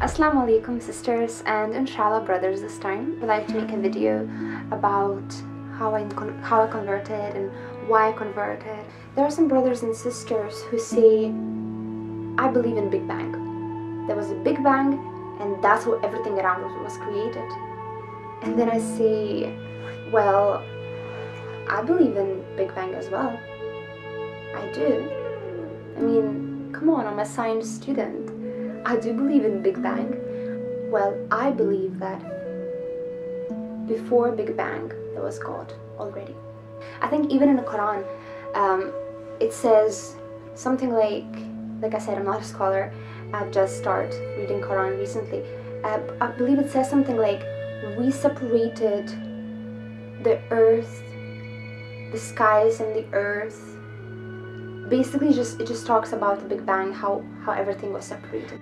Assalamu alaikum sisters and inshallah brothers this time. I'd like to make a video about how I, how I converted and why I converted. There are some brothers and sisters who say, I believe in Big Bang. There was a Big Bang and that's how everything around us was created. And then I say, well, I believe in Big Bang as well. I do. I mean, come on, I'm a science student. I do believe in Big Bang. Well, I believe that before Big Bang, there was God already. I think even in the Quran, um, it says something like, like I said, I'm not a scholar. I've just started reading Quran recently. Uh, I believe it says something like, we separated the earth, the skies and the earth. Basically, just it just talks about the Big Bang, how how everything was separated.